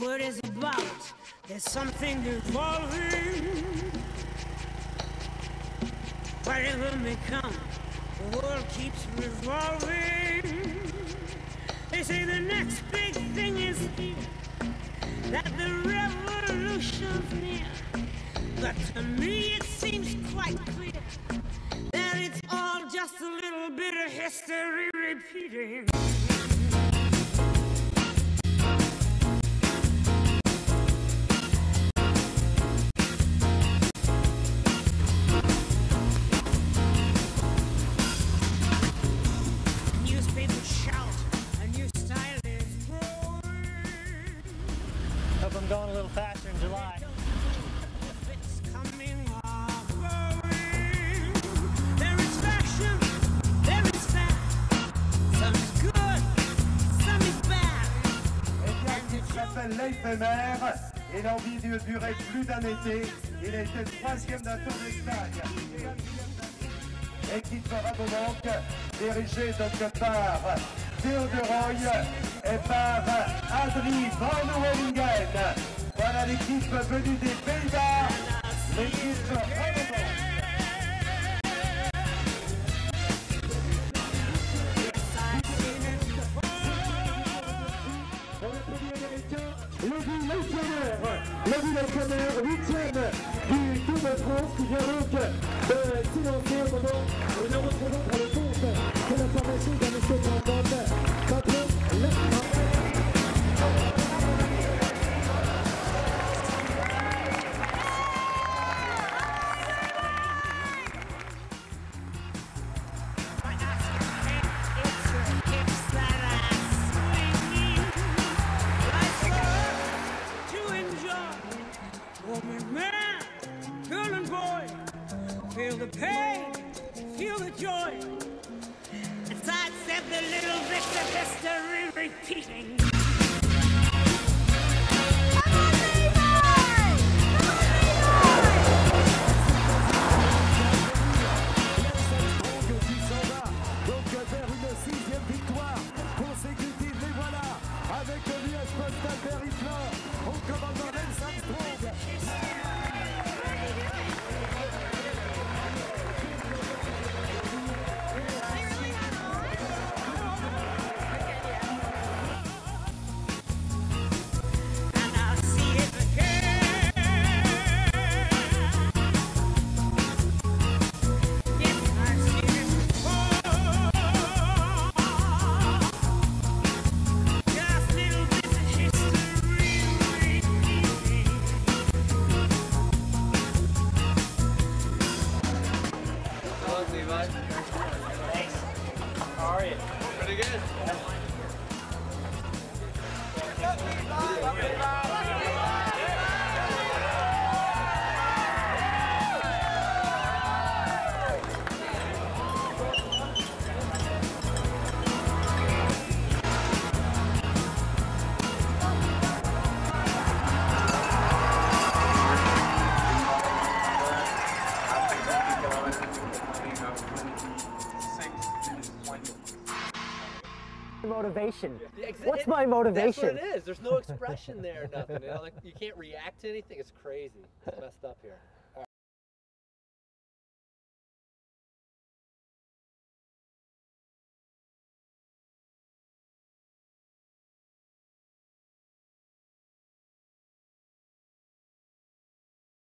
Word is about there's something evolving. Whatever may come, the world keeps revolving. They say the next big thing is that the revolution's near. But to me it seems quite clear that it's all just a little bit of history repeating. I'm going a little faster in July. s'appelle l'éphémère. Il a envie de durer plus d'un été. Il a été troisième d'un tour d'Espagne. Et qui fera donc diriger donc par Théodore Roy. Et par Adrie van Houwelingen. Voilà l'équipe venue des Pays-Bas, l'équipe le. Levi huitième du Tour de France, qui vient donc de s'élancer au moment où Woman, man, girl and boy, feel the pain, feel the joy. And sidestep the little bits of history repeating. sixième victoire consécutive. Les voilà avec l'US Postal Levi. Thanks. How are you? Pretty good. Motivation. Yeah, What's it- my motivation? That's what it is. There's no expression there, nothing. You, know, like, you can't react to anything. It's crazy. It's messed up here.